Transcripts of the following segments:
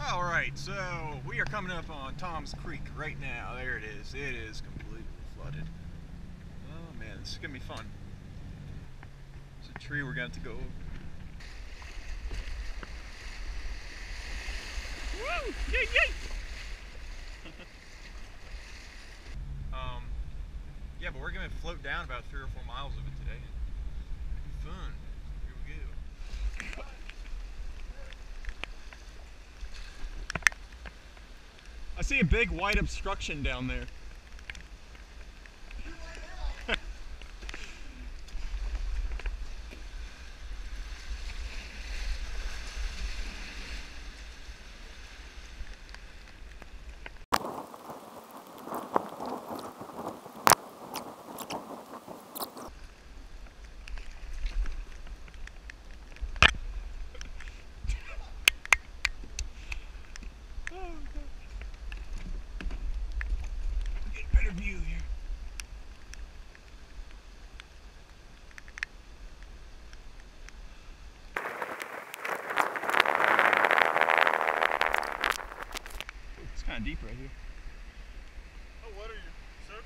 All right, so we are coming up on Tom's Creek right now. There it is. It is completely flooded. Oh man, this is gonna be fun. There's a tree we're going to have to go over. Woo! Yay, yay! um, yeah, but we're gonna float down about three or four miles of it today. It'll be fun. Here we go. I see a big white obstruction down there. Kind of deep right here. Oh, what are you, sir?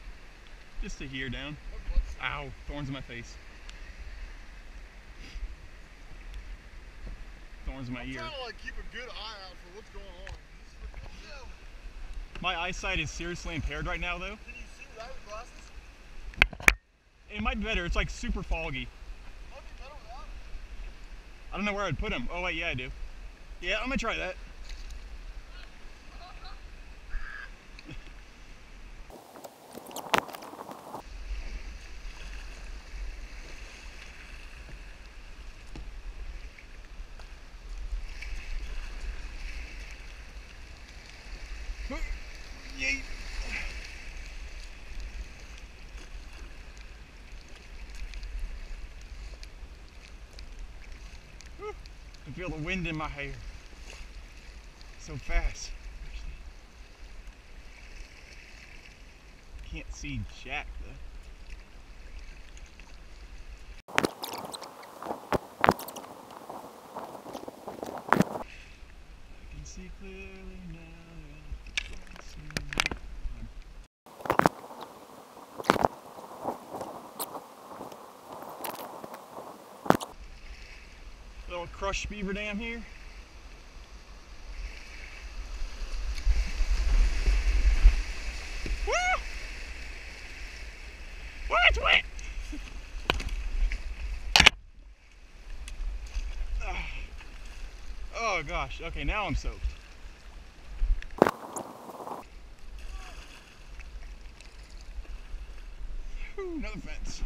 Just to here down. Ow, thorns in my face. Thorns in my I'm ear. trying to like keep a good eye out for what's going on. This is like, yo, My eyesight is seriously impaired right now, though. Can you see without your glasses? It might be better. It's like super foggy. Might be better without. I don't know where I'd put them. Oh wait, yeah, I do. Yeah, I'm gonna try that. I feel the wind in my hair. So fast. Can't see jack though. I can see clearly now. yeah, I can see now. Little crushed beaver dam here. Woo! Woo, it's wet! Ah. oh gosh, okay, now I'm soaked. Whew, another fence.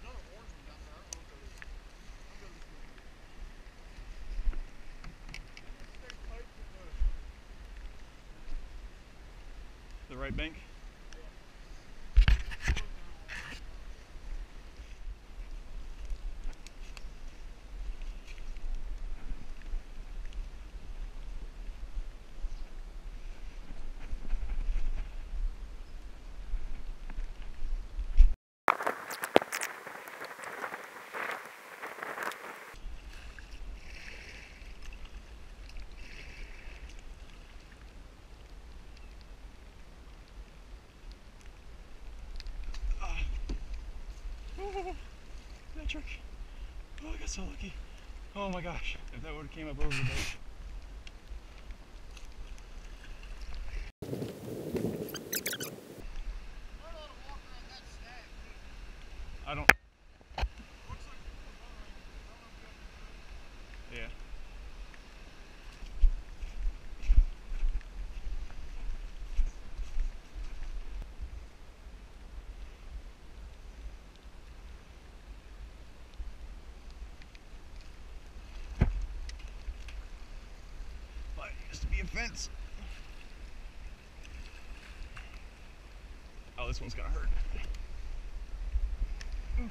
Another orange one down there. I don't know what that is. I'll go this way. Stay tight to the- The right bank. Ah. Oh, Patrick. Oh, I got so lucky. Oh my gosh. If that would have came up over the boat. Might ought to walk around that snag, too. I don't. Looks like people are running. I don't know if you guys can do it. Yeah. But a fence. Oh, this one's gonna hurt. The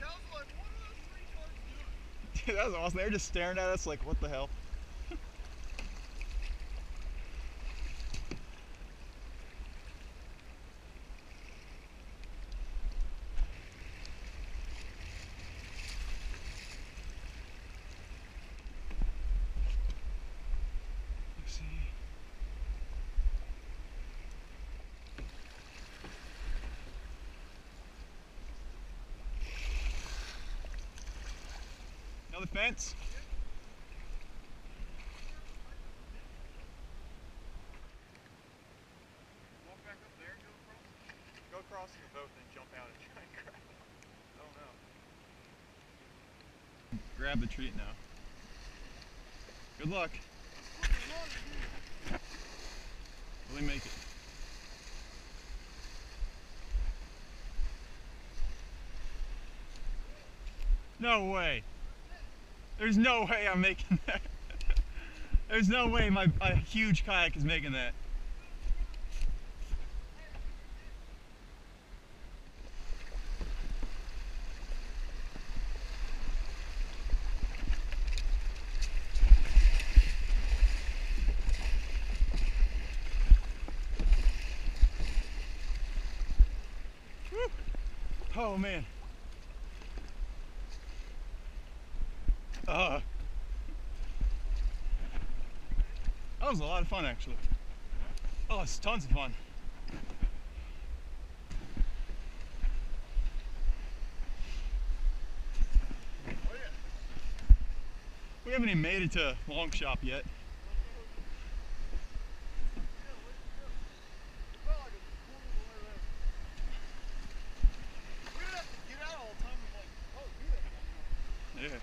cows are like, what are those three cars doing? that was awesome. They were just staring at us like, what the hell? Another fence? Walk back up there and go across. Go across in the boat, then jump out and try and grab it. I don't. Grab the treat now. Good luck. Will he make it? No way. There's no way I'm making that. There's no way my a huge kayak is making that. Oh man. Uh, that was a lot of fun actually. Oh, it's tons of fun. We haven't even made it to Long Shop yet. Felt like a quarter of the way there. We didn't have to get out all the time. I'm like, oh, do that down Yeah.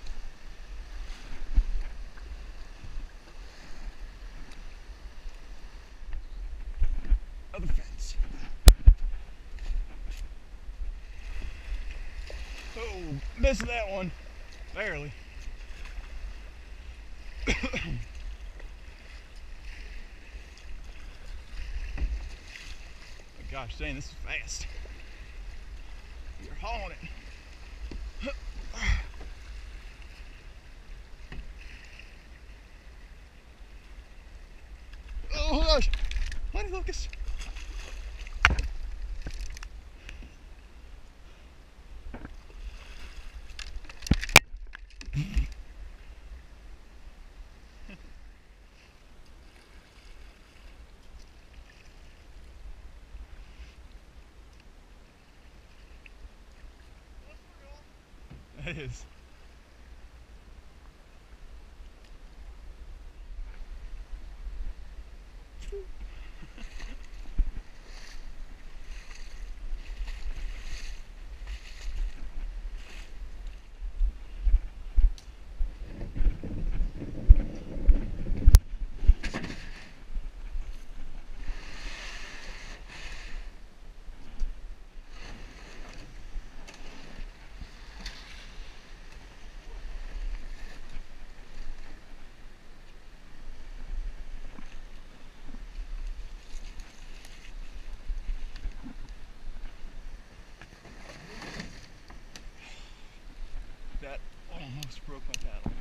Other fence. Oh, missed that one. Barely. oh gosh, dang, this is fast. You're hauling it. Oh gosh! Honey locust! Is. That almost broke my paddle.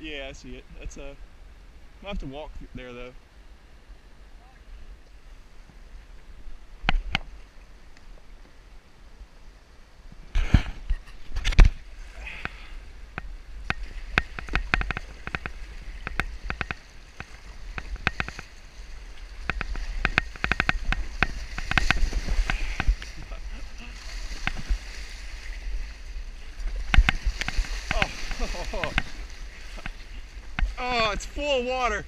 Yeah, I see it. That's a. I'll have to walk there though. Oh, oh it's full of water.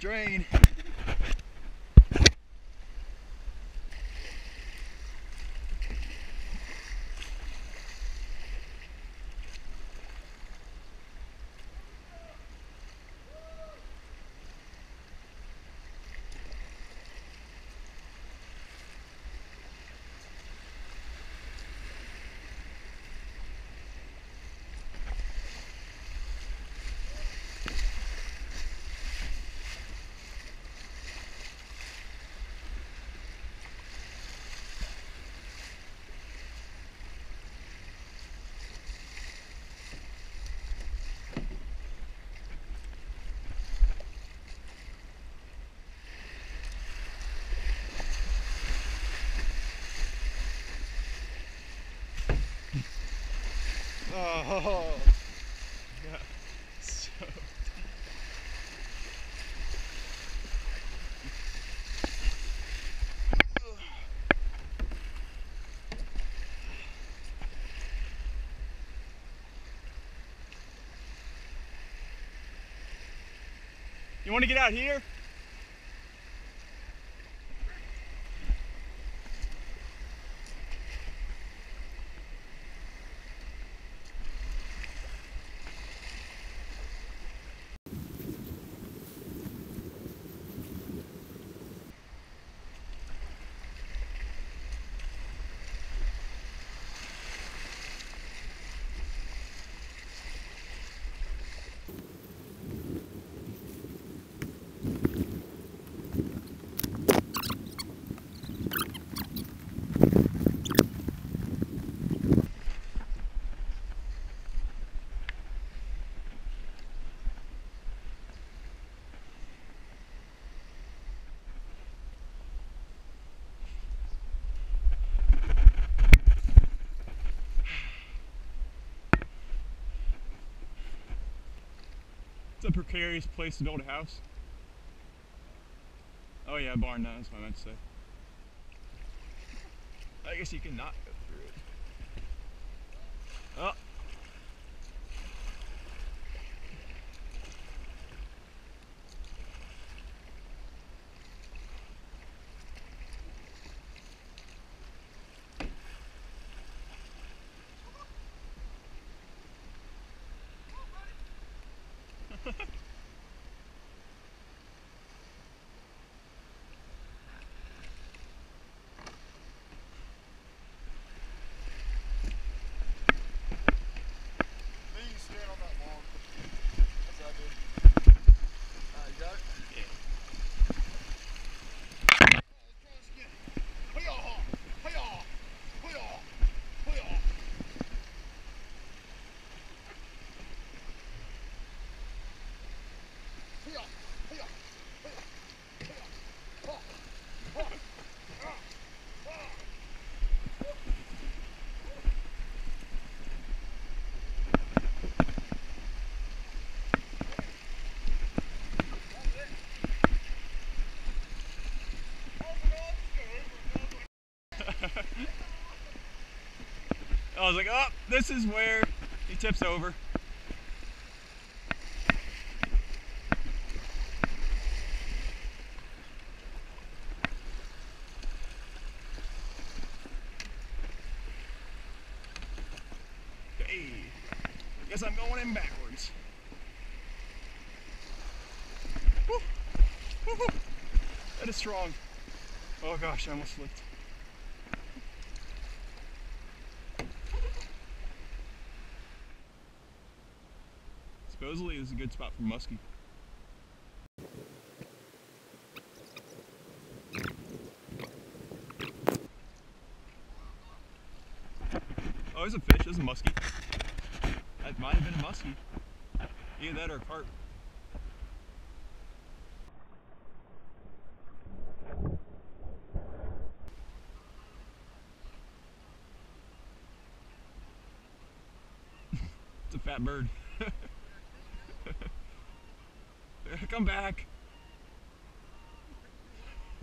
Drain. Oh. Yeah. So. You want to get out here? It's a precarious place to build a house. Oh yeah, barn, that's what I meant to say. I guess you can dude. Uh, duck? I was like, oh, this is where he tips over. Okay, guess I'm going in backwards. Woo. That is strong. Oh gosh, I almost flipped. Supposedly, this is a good spot for muskie. Oh, there's a fish. There's a muskie. That might have been a muskie. Either that or a carp. it's a fat bird. Come back.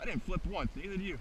I didn't flip once, neither did you.